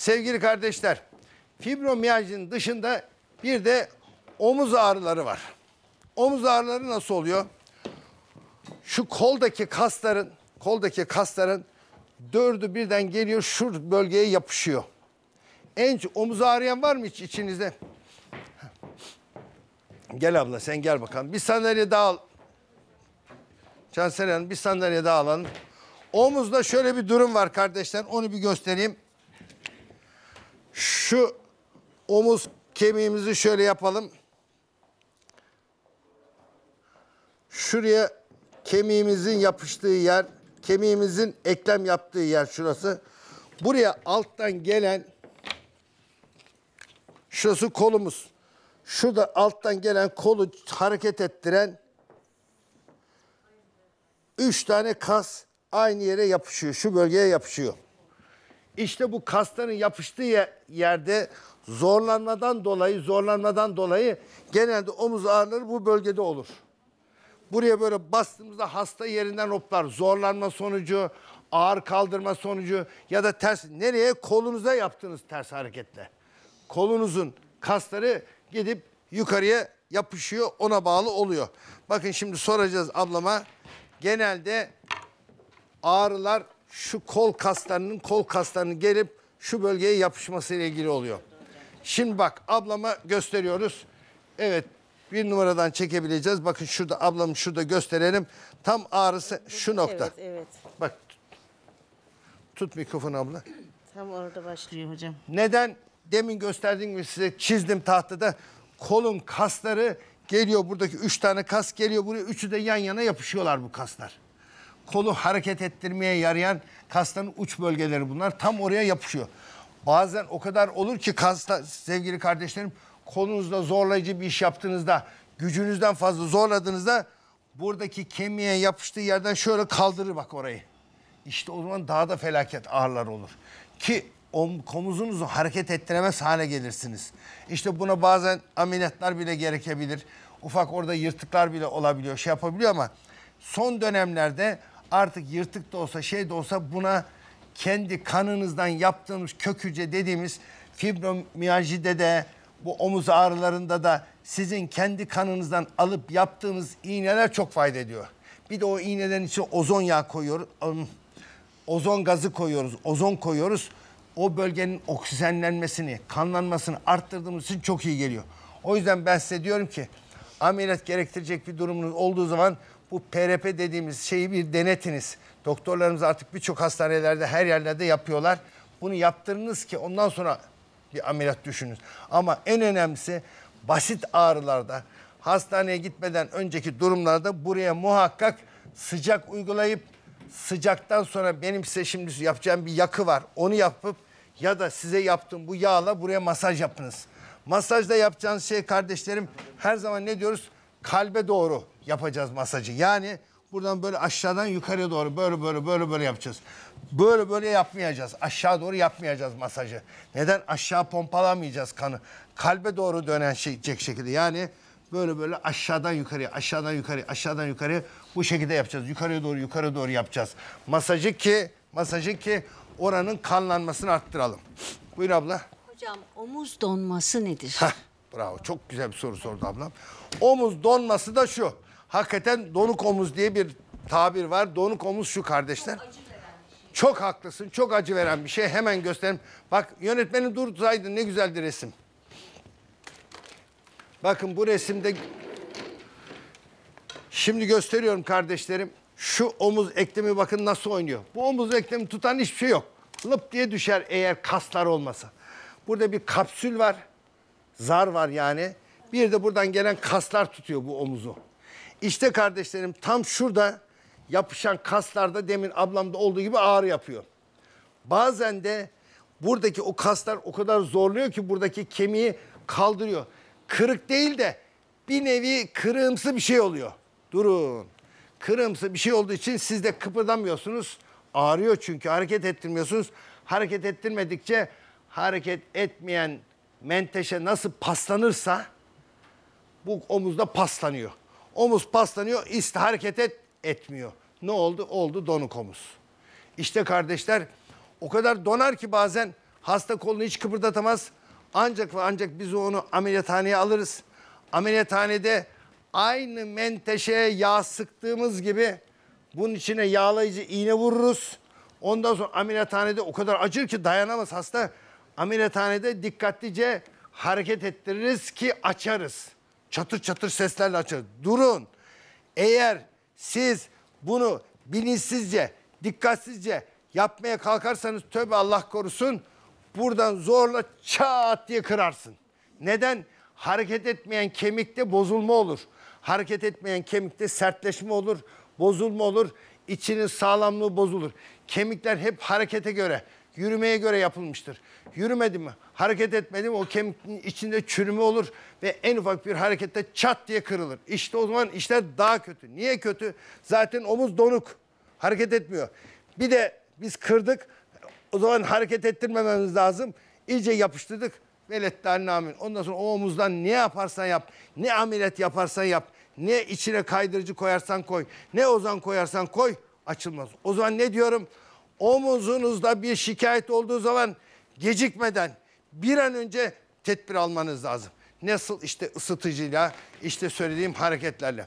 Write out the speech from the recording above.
Sevgili kardeşler, fibromiyajın dışında bir de omuz ağrıları var. Omuz ağrıları nasıl oluyor? Şu koldaki kasların, koldaki kasların dördü birden geliyor şu bölgeye yapışıyor. En omuz ağrıyan var mı hiç içinizde? Gel abla sen gel bakalım. Bir sandalye daha al. Cansel Hanım bir sandalye daha alalım. Omuzda şöyle bir durum var kardeşler. Onu bir göstereyim. Şu omuz kemiğimizi şöyle yapalım. Şuraya kemiğimizin yapıştığı yer, kemiğimizin eklem yaptığı yer şurası. Buraya alttan gelen şurası kolumuz. Şurada alttan gelen kolu hareket ettiren üç tane kas aynı yere yapışıyor. Şu bölgeye yapışıyor. İşte bu kasların yapıştığı ye- yerde zorlanmadan dolayı, zorlanmadan dolayı genelde omuz ağrıları bu bölgede olur. Buraya böyle bastığımızda hasta yerinden hoplar. Zorlanma sonucu, ağır kaldırma sonucu ya da ters. Nereye? Kolunuza yaptığınız ters hareketle. Kolunuzun kasları gidip yukarıya yapışıyor, ona bağlı oluyor. Bakın şimdi soracağız ablama. Genelde ağrılar şu kol kaslarının kol kaslarının gelip şu bölgeye yapışması ile ilgili oluyor. Şimdi bak ablama gösteriyoruz. Evet bir numaradan çekebileceğiz. Bakın şurada ablamı şurada gösterelim. Tam ağrısı şu nokta. Evet, evet. Bak tut mikrofonu abla. Tam orada başlıyor hocam. Neden? Demin gösterdiğim gibi size çizdim tahtada. Kolun kasları geliyor buradaki üç tane kas geliyor buraya. Üçü de yan yana yapışıyorlar bu kaslar. Kolu hareket ettirmeye yarayan kasların uç bölgeleri bunlar. Tam oraya yapışıyor. Bazen o kadar olur ki kasta sevgili kardeşlerim kolunuzda zorlayıcı bir iş yaptığınızda gücünüzden fazla zorladığınızda buradaki kemiğe yapıştığı yerden şöyle kaldırır bak orayı. İşte o zaman daha da felaket ağrılar olur. Ki om, komuzunuzu hareket ettiremez hale gelirsiniz. İşte buna bazen ameliyatlar bile gerekebilir. Ufak orada yırtıklar bile olabiliyor, şey yapabiliyor ama son dönemlerde artık yırtık da olsa şey de olsa buna kendi kanınızdan yaptığımız kök hücre dediğimiz fibromiyajide de bu omuz ağrılarında da sizin kendi kanınızdan alıp yaptığınız iğneler çok fayda ediyor. Bir de o iğnelerin içine ozon yağı koyuyoruz. Ozon gazı koyuyoruz, ozon koyuyoruz. O bölgenin oksijenlenmesini, kanlanmasını arttırdığımız için çok iyi geliyor. O yüzden ben size diyorum ki ameliyat gerektirecek bir durumunuz olduğu zaman bu PRP dediğimiz şeyi bir denetiniz. Doktorlarımız artık birçok hastanelerde her yerlerde yapıyorlar. Bunu yaptırınız ki ondan sonra bir ameliyat düşünün. Ama en önemlisi basit ağrılarda hastaneye gitmeden önceki durumlarda buraya muhakkak sıcak uygulayıp sıcaktan sonra benim size şimdi yapacağım bir yakı var. Onu yapıp ya da size yaptığım bu yağla buraya masaj yapınız. Masajda yapacağınız şey kardeşlerim her zaman ne diyoruz? Kalbe doğru yapacağız masajı. Yani buradan böyle aşağıdan yukarıya doğru böyle böyle böyle böyle yapacağız. Böyle böyle yapmayacağız. Aşağı doğru yapmayacağız masajı. Neden? Aşağı pompalamayacağız kanı. Kalbe doğru dönen şey şekilde. Yani böyle böyle aşağıdan yukarıya, aşağıdan yukarıya, aşağıdan yukarıya bu şekilde yapacağız. Yukarıya doğru, yukarı doğru yapacağız. Masajı ki, masajı ki oranın kanlanmasını arttıralım. Buyur abla. Hocam omuz donması nedir? Heh, bravo. Çok güzel bir soru sordu ablam. Omuz donması da şu. Hakikaten donuk omuz diye bir tabir var. Donuk omuz şu kardeşler. Çok haklısın. Çok acı veren bir şey. Hemen göstereyim. Bak yönetmenin dursaydı ne güzeldi resim. Bakın bu resimde şimdi gösteriyorum kardeşlerim. Şu omuz eklemi bakın nasıl oynuyor. Bu omuz eklemi tutan hiçbir şey yok. Lıp diye düşer eğer kaslar olmasa. Burada bir kapsül var. Zar var yani. Bir de buradan gelen kaslar tutuyor bu omuzu. İşte kardeşlerim tam şurada yapışan kaslarda demin ablamda olduğu gibi ağrı yapıyor. Bazen de buradaki o kaslar o kadar zorluyor ki buradaki kemiği kaldırıyor. Kırık değil de bir nevi kırığımsı bir şey oluyor. Durun. Kırığımsı bir şey olduğu için siz de kıpırdamıyorsunuz. Ağrıyor çünkü hareket ettirmiyorsunuz. Hareket ettirmedikçe hareket etmeyen menteşe nasıl paslanırsa bu omuzda paslanıyor. Omuz paslanıyor, iste hareket et, etmiyor. Ne oldu? Oldu donuk omuz. İşte kardeşler o kadar donar ki bazen Hasta kolunu hiç kıpırdatamaz. Ancak ve ancak biz onu ameliyathaneye alırız. Ameliyathanede aynı menteşeye yağ sıktığımız gibi bunun içine yağlayıcı iğne vururuz. Ondan sonra ameliyathanede o kadar acır ki dayanamaz hasta. Ameliyathanede dikkatlice hareket ettiririz ki açarız. Çatır çatır seslerle açarız. Durun. Eğer siz bunu bilinçsizce, dikkatsizce yapmaya kalkarsanız tövbe Allah korusun buradan zorla çat diye kırarsın. Neden? Hareket etmeyen kemikte bozulma olur. Hareket etmeyen kemikte sertleşme olur, bozulma olur. İçinin sağlamlığı bozulur. Kemikler hep harekete göre, yürümeye göre yapılmıştır. Yürümedi mi, hareket etmedi mi o kemikin içinde çürüme olur ve en ufak bir harekette çat diye kırılır. İşte o zaman işler daha kötü. Niye kötü? Zaten omuz donuk. Hareket etmiyor. Bir de biz kırdık. O zaman hareket ettirmememiz lazım. İyice yapıştırdık. Velettâline amin. Ondan sonra o omuzdan ne yaparsan yap, ne ameliyat yaparsan yap, ne içine kaydırıcı koyarsan koy, ne ozan koyarsan koy açılmaz. O zaman ne diyorum? Omuzunuzda bir şikayet olduğu zaman gecikmeden bir an önce tedbir almanız lazım. Nasıl işte ısıtıcıyla, işte söylediğim hareketlerle.